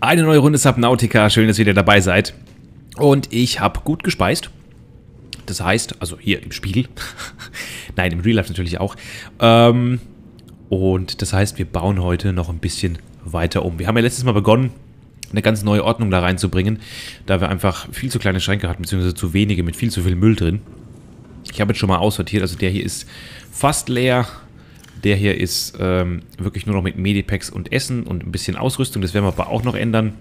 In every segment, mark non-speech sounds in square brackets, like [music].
Eine neue Runde Subnautica. Schön, dass ihr wieder dabei seid. Und ich habe gut gespeist. Das heißt, also hier im Spiegel. [laughs] Nein, im Real Life natürlich auch. Ähm, und das heißt, wir bauen heute noch ein bisschen weiter um. Wir haben ja letztes Mal begonnen, eine ganz neue Ordnung da reinzubringen, da wir einfach viel zu kleine Schränke hatten, beziehungsweise zu wenige mit viel zu viel Müll drin. Ich habe jetzt schon mal aussortiert, also der hier ist fast leer. Der hier ist ähm, wirklich nur noch mit Medipacks und Essen und ein bisschen Ausrüstung. Das werden wir aber auch noch ändern.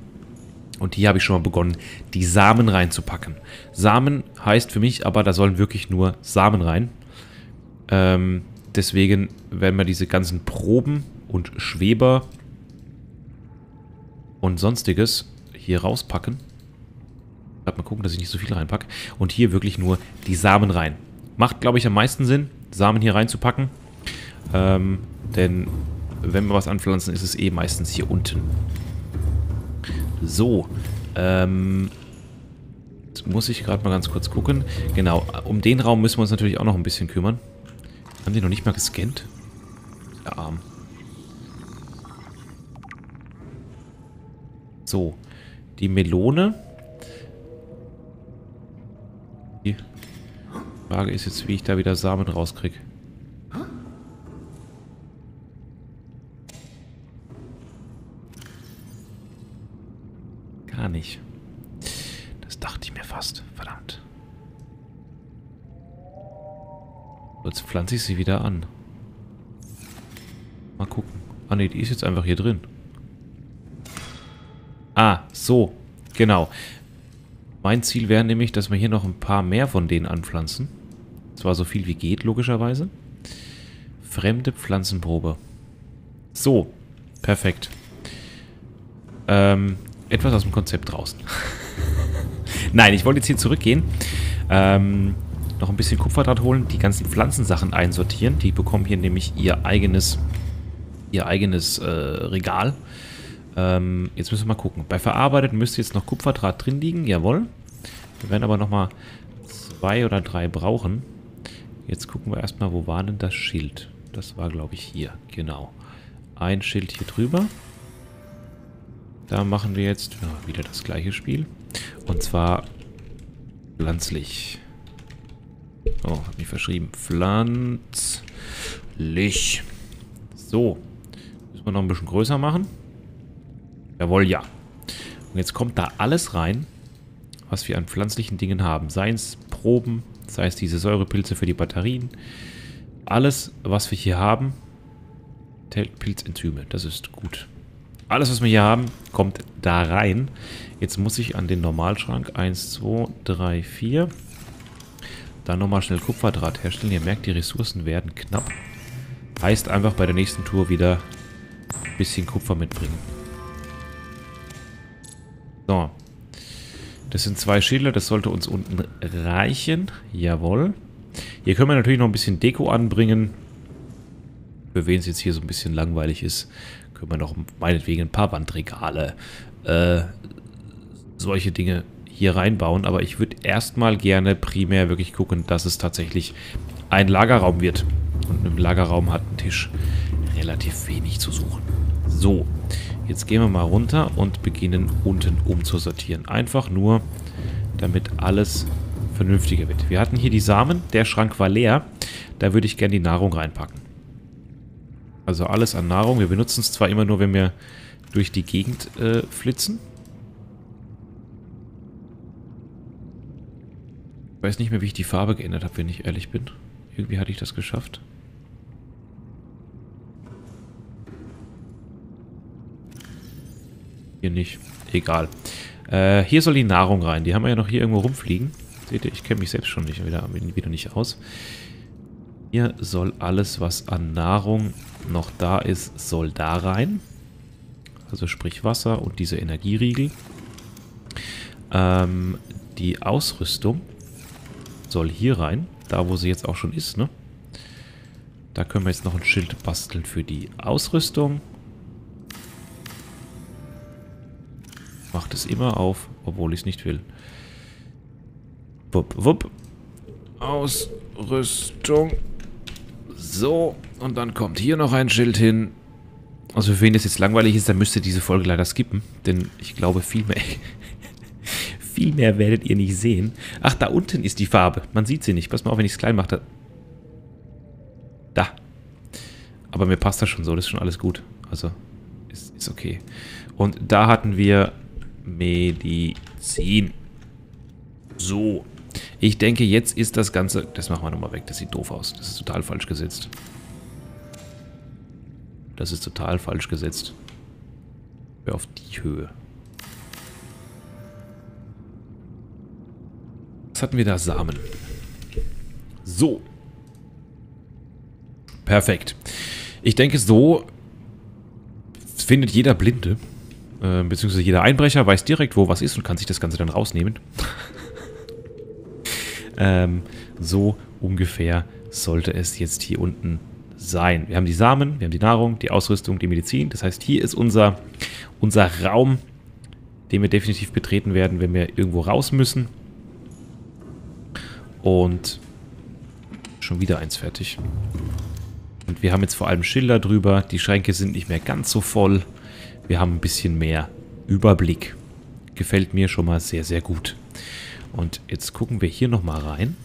Und hier habe ich schon mal begonnen, die Samen reinzupacken. Samen heißt für mich aber, da sollen wirklich nur Samen rein. Ähm, deswegen werden wir diese ganzen Proben und Schweber und sonstiges hier rauspacken. Mal gucken, dass ich nicht so viel reinpacke. Und hier wirklich nur die Samen rein. Macht, glaube ich, am meisten Sinn, Samen hier reinzupacken. Ähm, denn wenn wir was anpflanzen, ist es eh meistens hier unten. So. Ähm, jetzt muss ich gerade mal ganz kurz gucken. Genau, um den Raum müssen wir uns natürlich auch noch ein bisschen kümmern. Haben die noch nicht mal gescannt? Der Arm. So. Die Melone. Die Frage ist jetzt, wie ich da wieder Samen rauskriege. Nicht. Das dachte ich mir fast. Verdammt. Jetzt pflanze ich sie wieder an. Mal gucken. Ah ne, die ist jetzt einfach hier drin. Ah, so. Genau. Mein Ziel wäre nämlich, dass wir hier noch ein paar mehr von denen anpflanzen. Zwar so viel wie geht, logischerweise. Fremde Pflanzenprobe. So. Perfekt. Ähm, etwas aus dem Konzept draußen. [laughs] Nein, ich wollte jetzt hier zurückgehen. Ähm, noch ein bisschen Kupferdraht holen, die ganzen Pflanzensachen einsortieren. Die bekommen hier nämlich ihr eigenes, ihr eigenes äh, Regal. Ähm, jetzt müssen wir mal gucken. Bei verarbeitet müsste jetzt noch Kupferdraht drin liegen. Jawohl. Wir werden aber nochmal zwei oder drei brauchen. Jetzt gucken wir erstmal, wo war denn das Schild? Das war, glaube ich, hier. Genau. Ein Schild hier drüber. Da machen wir jetzt wieder das gleiche Spiel. Und zwar pflanzlich. Oh, hab mich verschrieben. Pflanzlich. So. Müssen wir noch ein bisschen größer machen. Jawohl, ja. Und jetzt kommt da alles rein, was wir an pflanzlichen Dingen haben. Sei es Proben, sei es diese Säurepilze für die Batterien. Alles, was wir hier haben, enthält Pilzenzyme. Das ist gut. Alles, was wir hier haben, kommt da rein. Jetzt muss ich an den Normalschrank 1, 2, 3, 4. Dann nochmal schnell Kupferdraht herstellen. Ihr merkt, die Ressourcen werden knapp. Heißt einfach bei der nächsten Tour wieder ein bisschen Kupfer mitbringen. So. Das sind zwei Schilder, das sollte uns unten reichen. Jawohl. Hier können wir natürlich noch ein bisschen Deko anbringen. Für wen es jetzt hier so ein bisschen langweilig ist, können wir noch meinetwegen ein paar Wandregale, äh, solche Dinge hier reinbauen. Aber ich würde erstmal gerne primär wirklich gucken, dass es tatsächlich ein Lagerraum wird. Und im Lagerraum hat ein Tisch relativ wenig zu suchen. So, jetzt gehen wir mal runter und beginnen unten umzusortieren. Einfach nur, damit alles vernünftiger wird. Wir hatten hier die Samen, der Schrank war leer. Da würde ich gerne die Nahrung reinpacken. Also alles an Nahrung. Wir benutzen es zwar immer nur, wenn wir durch die Gegend äh, flitzen. Ich weiß nicht mehr, wie ich die Farbe geändert habe, wenn ich ehrlich bin. Irgendwie hatte ich das geschafft. Hier nicht. Egal. Äh, hier soll die Nahrung rein. Die haben wir ja noch hier irgendwo rumfliegen. Seht ihr, ich kenne mich selbst schon nicht, wieder, wieder nicht aus. Hier soll alles, was an Nahrung noch da ist, soll da rein. Also sprich Wasser und diese Energieriegel. Ähm, die Ausrüstung soll hier rein. Da, wo sie jetzt auch schon ist, ne? Da können wir jetzt noch ein Schild basteln für die Ausrüstung. Macht es immer auf, obwohl ich es nicht will. Wupp, wupp. Ausrüstung. So, und dann kommt hier noch ein Schild hin. Also für wen das jetzt langweilig ist, dann müsst ihr diese Folge leider skippen. Denn ich glaube, viel mehr, [laughs] viel mehr werdet ihr nicht sehen. Ach, da unten ist die Farbe. Man sieht sie nicht. Pass mal auf, wenn ich es klein mache. Da. Aber mir passt das schon so. Das ist schon alles gut. Also, ist, ist okay. Und da hatten wir Medizin. So. Ich denke, jetzt ist das Ganze... Das machen wir nochmal weg. Das sieht doof aus. Das ist total falsch gesetzt. Das ist total falsch gesetzt. Auf die Höhe. Was hatten wir da? Samen. So. Perfekt. Ich denke, so findet jeder Blinde, äh, beziehungsweise jeder Einbrecher weiß direkt, wo was ist und kann sich das Ganze dann rausnehmen. Ähm, so ungefähr sollte es jetzt hier unten sein. Wir haben die Samen, wir haben die Nahrung, die Ausrüstung, die Medizin. Das heißt, hier ist unser, unser Raum, den wir definitiv betreten werden, wenn wir irgendwo raus müssen. Und schon wieder eins fertig. Und wir haben jetzt vor allem Schilder drüber. Die Schränke sind nicht mehr ganz so voll. Wir haben ein bisschen mehr Überblick. Gefällt mir schon mal sehr, sehr gut. Und jetzt gucken wir hier nochmal rein.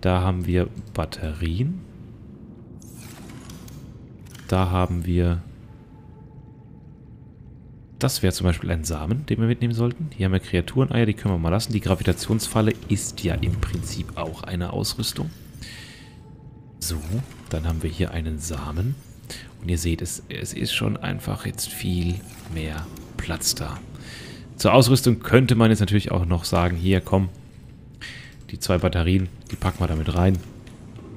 Da haben wir Batterien. Da haben wir... Das wäre zum Beispiel ein Samen, den wir mitnehmen sollten. Hier haben wir Kreatureneier, die können wir mal lassen. Die Gravitationsfalle ist ja im Prinzip auch eine Ausrüstung. So, dann haben wir hier einen Samen. Und ihr seht, es, es ist schon einfach jetzt viel mehr Platz da. Zur Ausrüstung könnte man jetzt natürlich auch noch sagen, hier, komm, die zwei Batterien, die packen wir damit rein.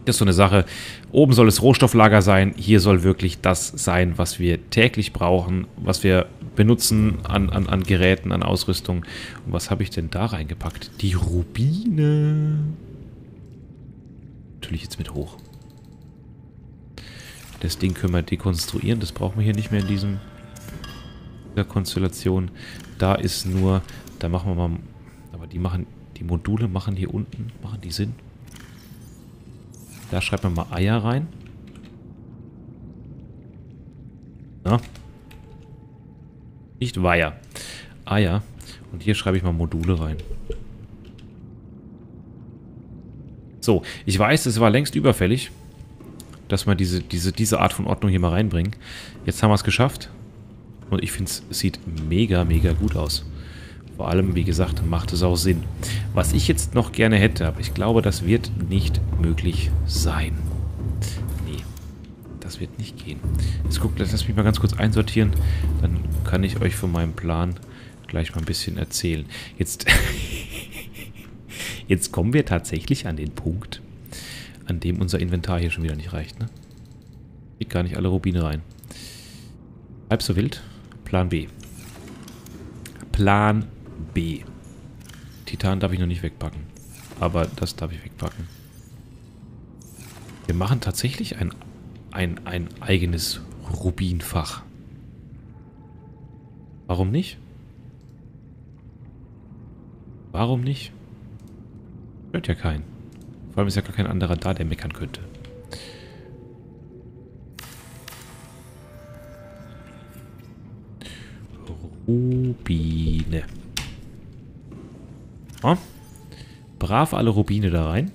Das ist so eine Sache. Oben soll es Rohstofflager sein. Hier soll wirklich das sein, was wir täglich brauchen, was wir benutzen an, an, an Geräten, an Ausrüstung. Und was habe ich denn da reingepackt? Die Rubine. Natürlich jetzt mit hoch. Das Ding können wir dekonstruieren. Das brauchen wir hier nicht mehr in diesem der Konstellation. Da ist nur, da machen wir mal, aber die machen, die Module machen hier unten, machen die Sinn? Da schreibt man mal Eier rein. Na? Nicht Weiher. Eier. Und hier schreibe ich mal Module rein. So, ich weiß, es war längst überfällig dass wir diese, diese, diese Art von Ordnung hier mal reinbringen. Jetzt haben wir es geschafft. Und ich finde, es sieht mega, mega gut aus. Vor allem, wie gesagt, macht es auch Sinn. Was ich jetzt noch gerne hätte, aber ich glaube, das wird nicht möglich sein. Nee, das wird nicht gehen. Jetzt guckt, lass mich mal ganz kurz einsortieren. Dann kann ich euch von meinem Plan gleich mal ein bisschen erzählen. Jetzt, [laughs] jetzt kommen wir tatsächlich an den Punkt, an dem unser Inventar hier schon wieder nicht reicht, ne? Geht gar nicht alle Rubine rein. Halb so wild. Plan B. Plan B. Titan darf ich noch nicht wegpacken. Aber das darf ich wegpacken. Wir machen tatsächlich ein, ein, ein eigenes Rubinfach. Warum nicht? Warum nicht? Hört ja keinen. Vor allem ist ja gar kein anderer da, der meckern könnte. Rubine. Oh. Brav alle Rubine da rein.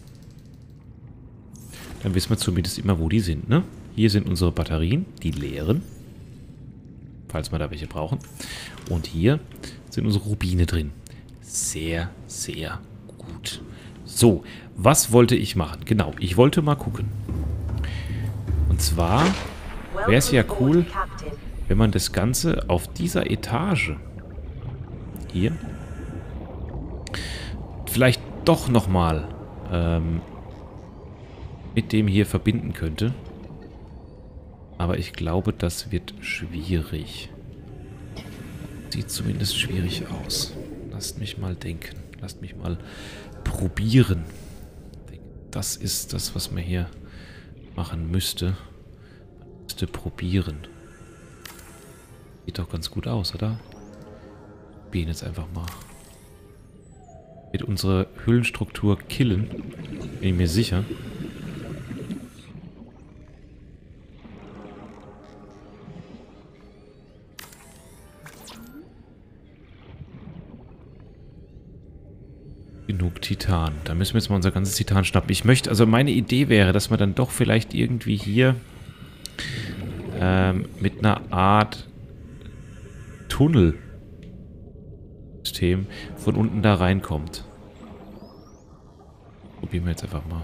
Dann wissen wir zumindest immer, wo die sind, ne? Hier sind unsere Batterien, die leeren. Falls wir da welche brauchen. Und hier sind unsere Rubine drin. Sehr, sehr gut. So, was wollte ich machen? Genau, ich wollte mal gucken. Und zwar wäre es ja cool, wenn man das Ganze auf dieser Etage hier vielleicht doch nochmal ähm, mit dem hier verbinden könnte. Aber ich glaube, das wird schwierig. Sieht zumindest schwierig aus. Lasst mich mal denken. Lasst mich mal probieren. Das ist das, was man hier machen müsste. Man müsste probieren. Sieht doch ganz gut aus, oder? Probieren jetzt einfach mal. Mit unserer Hüllenstruktur killen. Bin ich mir sicher. Genug Titan. Da müssen wir jetzt mal unser ganzes Titan schnappen. Ich möchte, also meine Idee wäre, dass wir dann doch vielleicht irgendwie hier ähm, mit einer Art Tunnelsystem von unten da reinkommt. Probieren wir jetzt einfach mal.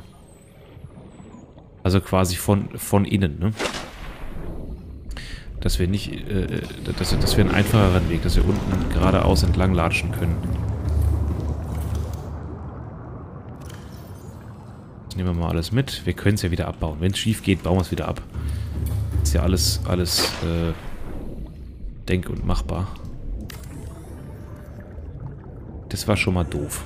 Also quasi von, von innen, ne? Dass wir nicht, äh, dass, dass wir einen einfacheren Weg, dass wir unten geradeaus entlang latschen können. Nehmen wir mal alles mit. Wir können es ja wieder abbauen. Wenn es schief geht, bauen wir es wieder ab. Ist ja alles, alles, äh, denk- und machbar. Das war schon mal doof.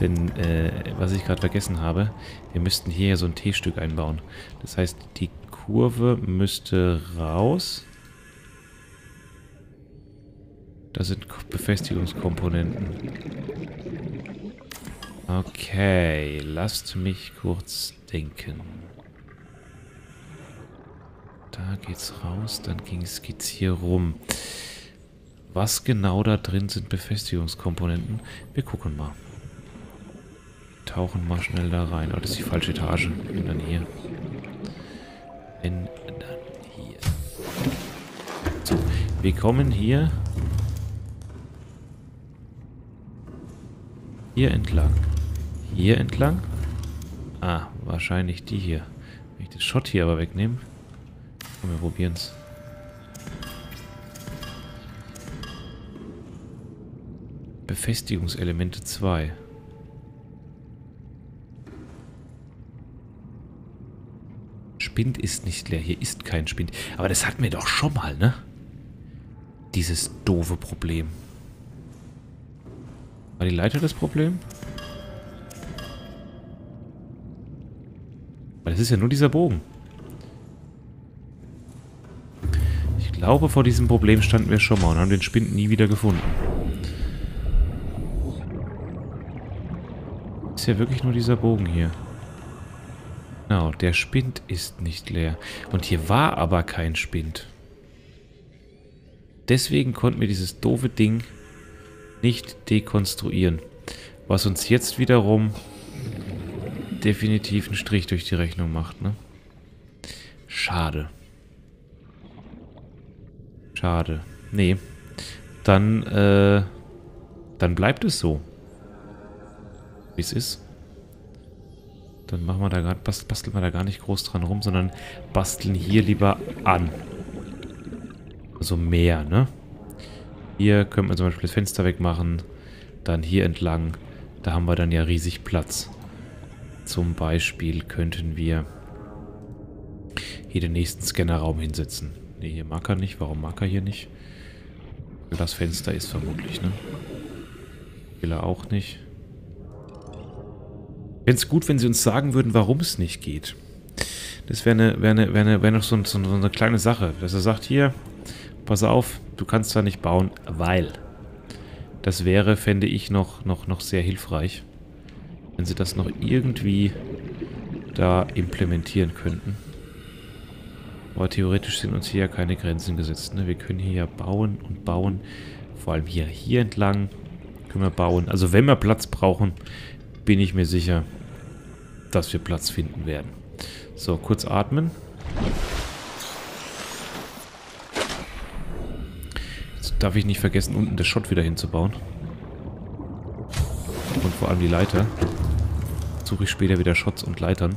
Denn, äh, was ich gerade vergessen habe, wir müssten hier ja so ein T-Stück einbauen. Das heißt, die Kurve müsste raus. Da sind Befestigungskomponenten. Okay, lasst mich kurz denken. Da geht's raus, dann ging es geht's hier rum. Was genau da drin sind Befestigungskomponenten? Wir gucken mal. Tauchen mal schnell da rein. Oh, das ist die falsche Etage. Und dann hier. Wenn dann hier. So, wir kommen hier. Hier entlang. Hier entlang. Ah, wahrscheinlich die hier. Wenn ich das Shot hier aber wegnehme. Komm, wir probieren es. Befestigungselemente 2. Spind ist nicht leer. Hier ist kein Spind. Aber das hatten wir doch schon mal, ne? Dieses doofe Problem. War die Leiter das Problem? Weil es ist ja nur dieser Bogen. Glaube, vor diesem Problem standen wir schon mal und haben den Spind nie wieder gefunden. Ist ja wirklich nur dieser Bogen hier. Genau, der Spind ist nicht leer. Und hier war aber kein Spind. Deswegen konnten wir dieses doofe Ding nicht dekonstruieren. Was uns jetzt wiederum definitiv einen Strich durch die Rechnung macht, ne? Schade. Schade. Nee. Dann, äh, dann bleibt es so wie es ist. Dann machen wir da gar, basteln wir da gar nicht groß dran rum, sondern basteln hier lieber an. Also mehr, ne? Hier könnte man zum Beispiel das Fenster wegmachen. Dann hier entlang. Da haben wir dann ja riesig Platz. Zum Beispiel könnten wir hier den nächsten Scannerraum hinsetzen. Ne, hier Marker nicht. Warum Marker hier nicht? Das Fenster ist vermutlich, ne? Will er auch nicht. Fände es gut, wenn sie uns sagen würden, warum es nicht geht. Das wäre wär eine, wär eine, wär noch so, so, so, eine kleine Sache. Dass er sagt, hier, pass auf, du kannst da nicht bauen, weil. Das wäre, fände ich, noch, noch, noch sehr hilfreich. Wenn sie das noch irgendwie da implementieren könnten. Aber theoretisch sind uns hier ja keine Grenzen gesetzt. Ne? Wir können hier ja bauen und bauen. Vor allem hier, hier entlang können wir bauen. Also wenn wir Platz brauchen, bin ich mir sicher, dass wir Platz finden werden. So, kurz atmen. Jetzt darf ich nicht vergessen, unten das Shot wieder hinzubauen. Und vor allem die Leiter. Suche ich später wieder Shots und Leitern.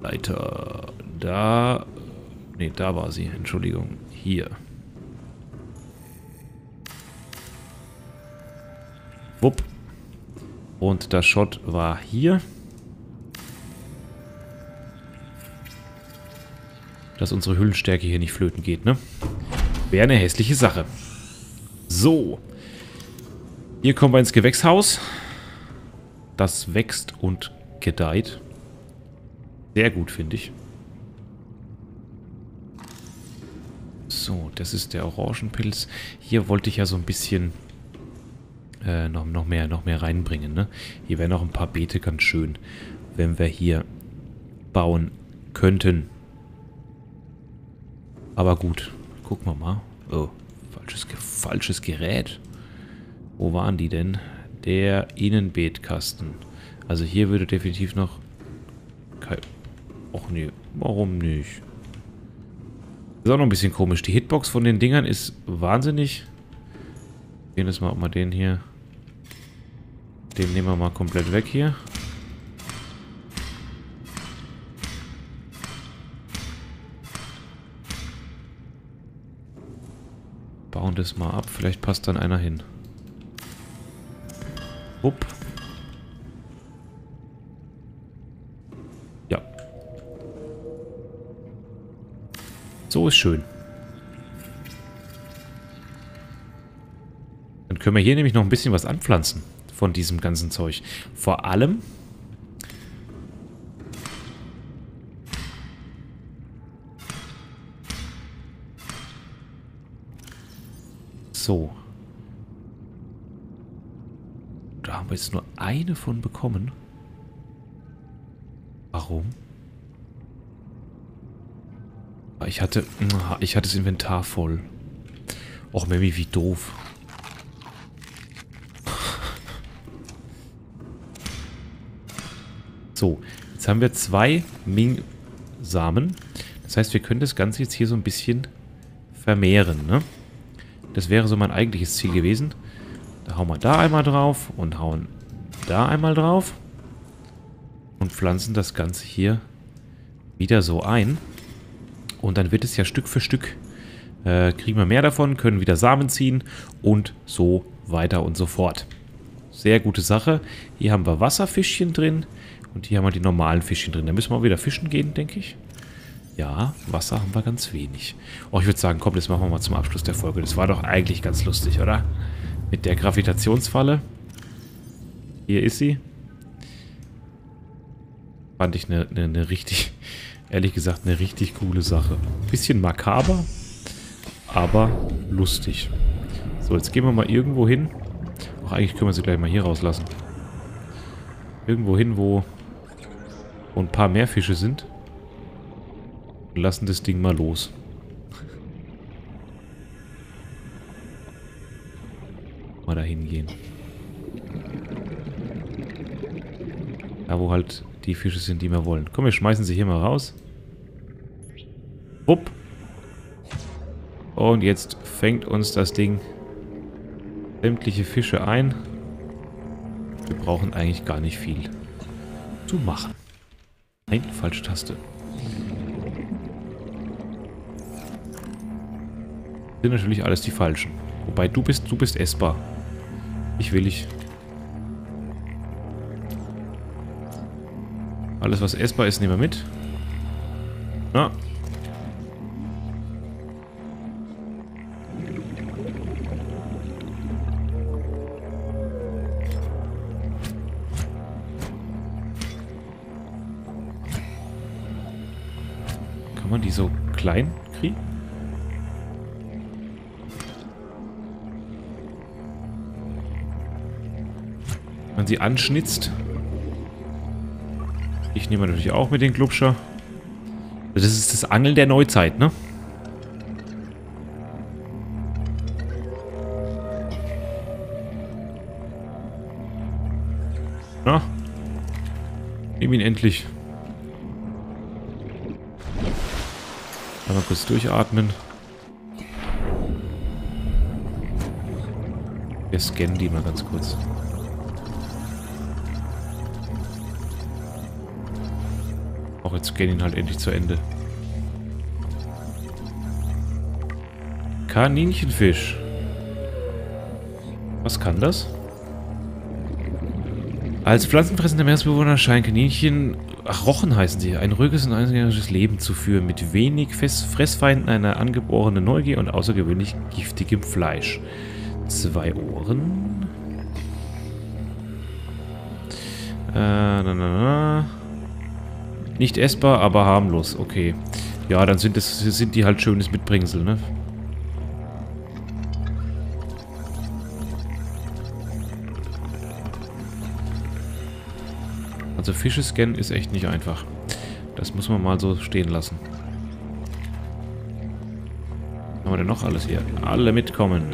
Leiter. Da. Ne, da war sie. Entschuldigung. Hier. Wupp. Und das Shot war hier. Dass unsere Hüllenstärke hier nicht flöten geht, ne? Wäre eine hässliche Sache. So. Hier kommen wir ins Gewächshaus. Das wächst und gedeiht. Sehr gut, finde ich. So, das ist der Orangenpilz. Hier wollte ich ja so ein bisschen äh, noch, noch, mehr, noch mehr reinbringen. Ne? Hier wären noch ein paar Beete ganz schön, wenn wir hier bauen könnten. Aber gut, gucken wir mal. Oh, falsches, falsches Gerät. Wo waren die denn? Der Innenbeetkasten. Also hier würde definitiv noch... Och nee, warum nicht? Ist auch noch ein bisschen komisch. Die Hitbox von den Dingern ist wahnsinnig. Gehen wir mal, ob den hier... Den nehmen wir mal komplett weg hier. Bauen das mal ab. Vielleicht passt dann einer hin. Upp. So ist schön. Dann können wir hier nämlich noch ein bisschen was anpflanzen von diesem ganzen Zeug. Vor allem... So. Da haben wir jetzt nur eine von bekommen. Warum? Ah, ich hatte... Ich hatte das Inventar voll. Och, Mami, wie doof. So, jetzt haben wir zwei Ming-Samen. Das heißt, wir können das Ganze jetzt hier so ein bisschen vermehren, ne? Das wäre so mein eigentliches Ziel gewesen. Da hauen wir da einmal drauf und hauen da einmal drauf. Und pflanzen das Ganze hier wieder so ein. Und dann wird es ja Stück für Stück, äh, kriegen wir mehr davon, können wieder Samen ziehen und so weiter und so fort. Sehr gute Sache. Hier haben wir Wasserfischchen drin. Und hier haben wir die normalen Fischchen drin. Da müssen wir auch wieder fischen gehen, denke ich. Ja, Wasser haben wir ganz wenig. Oh, ich würde sagen, komm, das machen wir mal zum Abschluss der Folge. Das war doch eigentlich ganz lustig, oder? Mit der Gravitationsfalle. Hier ist sie. Fand ich eine, eine, eine richtig, ehrlich gesagt, eine richtig coole Sache. Bisschen makaber, aber lustig. So, jetzt gehen wir mal irgendwo hin. Ach, eigentlich können wir sie gleich mal hier rauslassen. Irgendwo hin, wo wo ein paar mehr Fische sind. Und lassen das Ding mal los. mal dahin gehen. Da wo halt die Fische sind, die wir wollen. Komm, wir schmeißen sie hier mal raus. Wupp. Und jetzt fängt uns das Ding sämtliche Fische ein. Wir brauchen eigentlich gar nicht viel zu machen. Nein, falsche Taste. Sind natürlich alles die falschen. Wobei du bist, du bist essbar. Ich will ich. Alles was essbar ist, nehmen wir mit. Na, klein kriegen? Man sie anschnitzt. Ich nehme natürlich auch mit den Glubscher. Das ist das Angeln der Neuzeit, ne? Na? Nimm ihn endlich. Einmal kurz durchatmen. Wir scannen die mal ganz kurz. Auch jetzt scannen ihn halt endlich zu Ende. Kaninchenfisch. Was kann das? Als pflanzenfressender Meeresbewohner scheinen Kaninchen Ach, Rochen heißen sie. Ein ruhiges und eingängiges Leben zu führen, mit wenig Fressfeinden, einer angeborenen Neugier und außergewöhnlich giftigem Fleisch. Zwei Ohren. Äh, na, na, na. Nicht essbar, aber harmlos. Okay. Ja, dann sind, das, sind die halt schönes Mitbringsel, ne? Also Fische scannen ist echt nicht einfach. Das muss man mal so stehen lassen. Was haben wir denn noch alles hier? Alle mitkommen.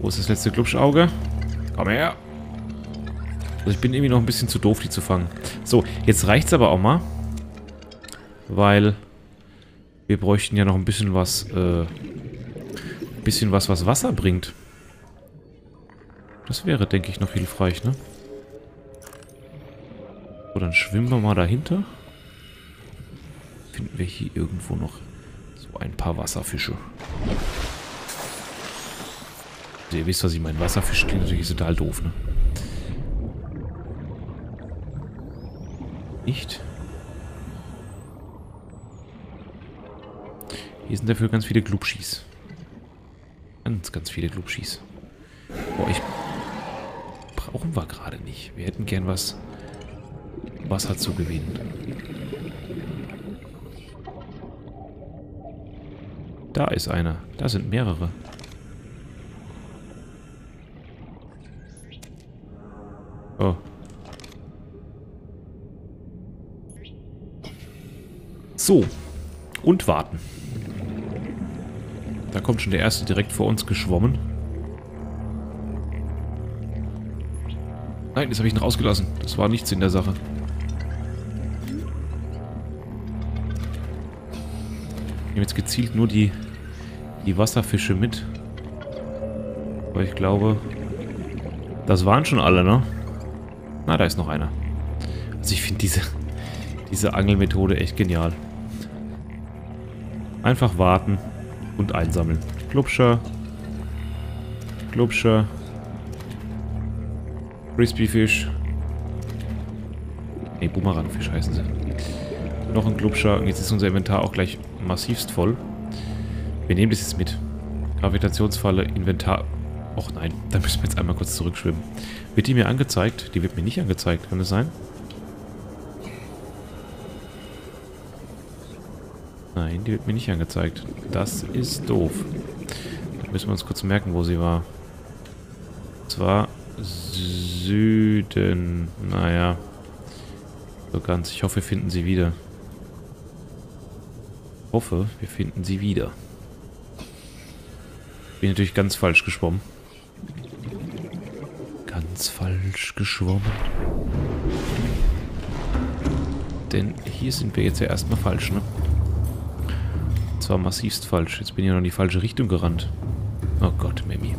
Wo ist das letzte Glubschauge? Komm her. Also ich bin irgendwie noch ein bisschen zu doof, die zu fangen. So, jetzt reicht's aber auch mal. Weil wir bräuchten ja noch ein bisschen was äh, bisschen was, was Wasser bringt. Das wäre, denke ich, noch hilfreich, ne? So, dann schwimmen wir mal dahinter. Finden wir hier irgendwo noch so ein paar Wasserfische. Ihr wisst, was ich meine. Wasserfisch klingt natürlich total doof, ne? Nicht? Hier sind dafür ganz viele Glubschis. Ganz, ganz viele Glubschis. Boah, ich... Brauchen wir gerade nicht. Wir hätten gern was... Wasser zu gewinnen. Da ist einer. Da sind mehrere. Oh. So. Und warten. Da kommt schon der erste direkt vor uns geschwommen. Nein, das habe ich noch ausgelassen. Das war nichts in der Sache. Ich nehme jetzt gezielt nur die, die Wasserfische mit. Aber ich glaube, das waren schon alle, ne? Na, da ist noch einer. Also ich finde diese, diese Angelmethode echt genial. Einfach warten und einsammeln. Klubscher. Klubscher. Crispy-Fisch. Ne, Bumerangfisch heißen sie. Noch ein Klubscher. Und jetzt ist unser Inventar auch gleich massivst voll. Wir nehmen das jetzt mit. Gravitationsfalle, Inventar. Och nein, da müssen wir jetzt einmal kurz zurückschwimmen. Wird die mir angezeigt? Die wird mir nicht angezeigt, kann das sein? Nein, die wird mir nicht angezeigt. Das ist doof. Da müssen wir uns kurz merken, wo sie war. Und zwar Süden. Naja. So ganz. Ich hoffe, wir finden sie wieder. Ich hoffe, wir finden sie wieder. Bin natürlich ganz falsch geschwommen. Ganz falsch geschwommen. Denn hier sind wir jetzt ja erstmal falsch, ne? Zwar massivst falsch. Jetzt bin ich noch in die falsche Richtung gerannt. Oh Gott, Memi.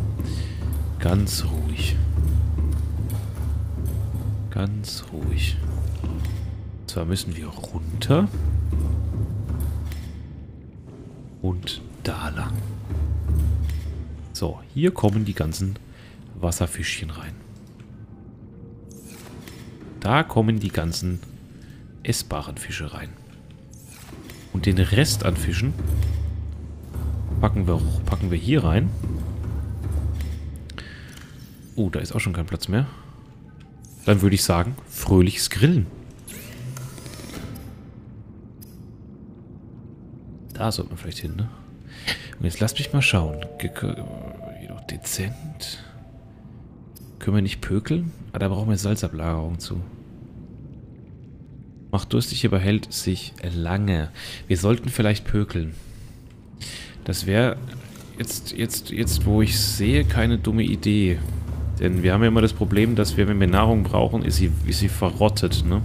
Ganz ruhig. Ganz ruhig. Und zwar müssen wir runter. Und da lang. So, hier kommen die ganzen Wasserfischchen rein. Da kommen die ganzen essbaren Fische rein. Und den Rest an Fischen packen wir, packen wir hier rein. Oh, da ist auch schon kein Platz mehr. Dann würde ich sagen, fröhliches Grillen. Da sollte man vielleicht hin, ne? Und jetzt lasst mich mal schauen. Jedoch dezent. Können wir nicht pökeln? Ah, da brauchen wir Salzablagerung zu. Macht durstig, aber hält sich lange. Wir sollten vielleicht pökeln. Das wäre jetzt, jetzt, jetzt, wo ich sehe, keine dumme Idee. Denn wir haben ja immer das Problem, dass wir, wenn wir Nahrung brauchen, ist sie, ist sie verrottet, ne?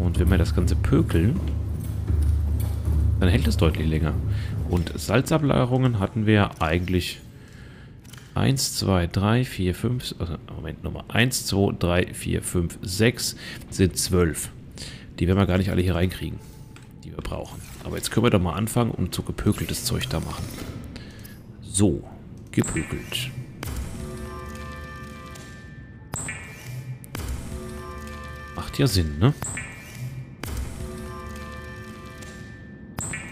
Und wenn wir das Ganze pökeln, dann hält es deutlich länger. Und Salzablagerungen hatten wir eigentlich 1, 2, 3, 4, 5, also Moment, Nummer 1, 2, 3, 4, 5, 6 sind 12. Die werden wir gar nicht alle hier reinkriegen, die wir brauchen. Aber jetzt können wir doch mal anfangen und so gepökeltes Zeug da machen. So, gepökelt. Macht ja Sinn, ne?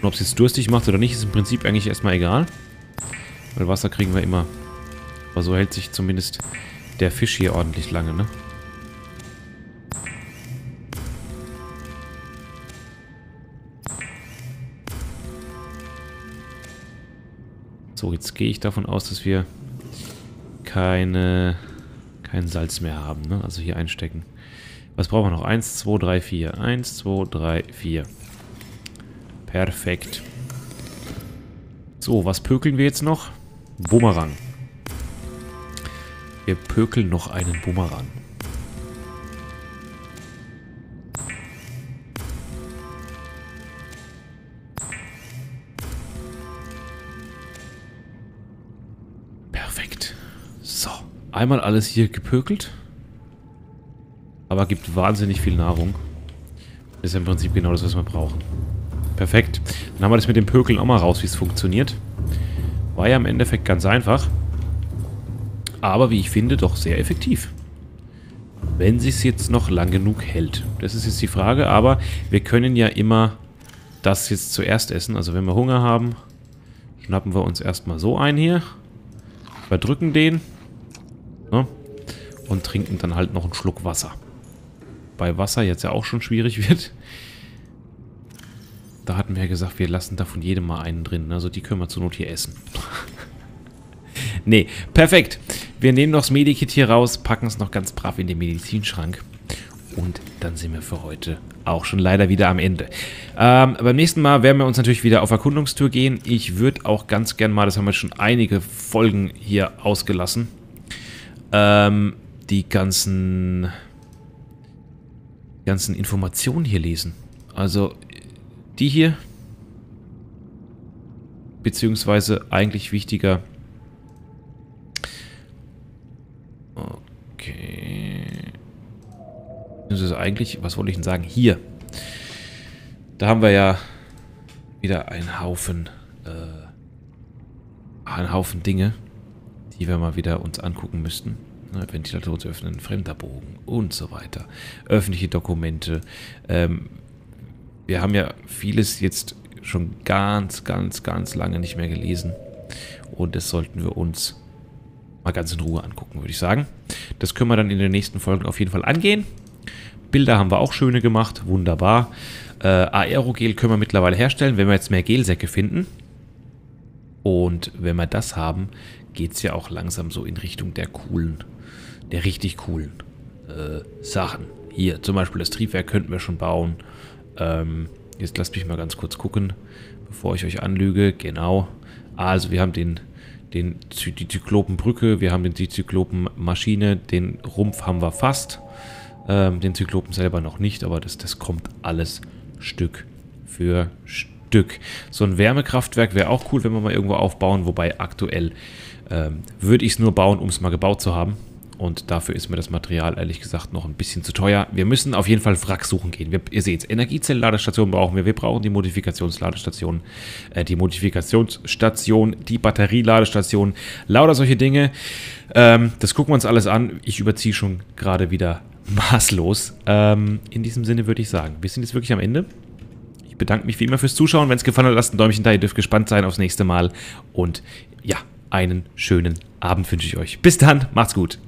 Und ob es jetzt durstig macht oder nicht, ist im Prinzip eigentlich erstmal egal. Weil Wasser kriegen wir immer. Aber so hält sich zumindest der Fisch hier ordentlich lange, ne? So, jetzt gehe ich davon aus, dass wir keine, kein Salz mehr haben. Ne? Also hier einstecken. Was brauchen wir noch? 1, 2, 3, 4. 1, 2, 3, 4. Perfekt. So, was pökeln wir jetzt noch? Bumerang. Wir pökeln noch einen Bumerang. Einmal alles hier gepökelt. Aber gibt wahnsinnig viel Nahrung. Das ist im Prinzip genau das, was wir brauchen. Perfekt. Dann haben wir das mit dem Pökeln auch mal raus, wie es funktioniert. War ja im Endeffekt ganz einfach. Aber wie ich finde, doch sehr effektiv. Wenn sich jetzt noch lang genug hält. Das ist jetzt die Frage, aber wir können ja immer das jetzt zuerst essen. Also wenn wir Hunger haben, schnappen wir uns erstmal so ein hier. Verdrücken den. Ne? Und trinken dann halt noch einen Schluck Wasser bei Wasser jetzt ja auch schon schwierig [laughs] wird. Da hatten wir ja gesagt, wir lassen da von jedem mal einen drin. Also die können wir zur Not hier essen. [laughs] nee, perfekt. Wir nehmen noch das Medikit hier raus, packen es noch ganz brav in den Medizinschrank. Und dann sind wir für heute auch schon leider wieder am Ende. Ähm, beim nächsten Mal werden wir uns natürlich wieder auf Erkundungstour gehen. Ich würde auch ganz gern mal, das haben wir schon einige Folgen hier ausgelassen, ähm, die ganzen ganzen Informationen hier lesen. Also die hier, beziehungsweise eigentlich wichtiger. Okay. Das ist eigentlich, was wollte ich denn sagen? Hier. Da haben wir ja wieder einen Haufen, äh, einen Haufen Dinge, die wir mal wieder uns angucken müssten. Ne, Ventilator zu öffnen, fremder Bogen und so weiter. Öffentliche Dokumente. Ähm, wir haben ja vieles jetzt schon ganz, ganz, ganz lange nicht mehr gelesen. Und das sollten wir uns mal ganz in Ruhe angucken, würde ich sagen. Das können wir dann in den nächsten Folgen auf jeden Fall angehen. Bilder haben wir auch schöne gemacht, wunderbar. Äh, Aerogel können wir mittlerweile herstellen, wenn wir jetzt mehr Gelsäcke finden. Und wenn wir das haben, geht es ja auch langsam so in Richtung der coolen der richtig coolen äh, Sachen. Hier, zum Beispiel das Triebwerk könnten wir schon bauen. Ähm, jetzt lasst mich mal ganz kurz gucken, bevor ich euch anlüge. Genau. Also wir haben den, den, die Zyklopenbrücke, wir haben den, die Zyklopenmaschine, den Rumpf haben wir fast. Ähm, den Zyklopen selber noch nicht, aber das, das kommt alles Stück für Stück. So ein Wärmekraftwerk wäre auch cool, wenn wir mal irgendwo aufbauen, wobei aktuell ähm, würde ich es nur bauen, um es mal gebaut zu haben. Und dafür ist mir das Material ehrlich gesagt noch ein bisschen zu teuer. Wir müssen auf jeden Fall Wrack suchen gehen. Wir, ihr seht es, Energiezellenladestationen brauchen wir. Wir brauchen die Modifikationsladestation, äh, die Modifikationsstation, die Batterieladestation, lauter solche Dinge. Ähm, das gucken wir uns alles an. Ich überziehe schon gerade wieder [laughs] maßlos. Ähm, in diesem Sinne würde ich sagen, wir sind jetzt wirklich am Ende. Ich bedanke mich wie immer fürs Zuschauen. Wenn es gefallen hat, lasst ein Däumchen da. Ihr dürft gespannt sein aufs nächste Mal. Und einen schönen Abend wünsche ich euch. Bis dann, macht's gut.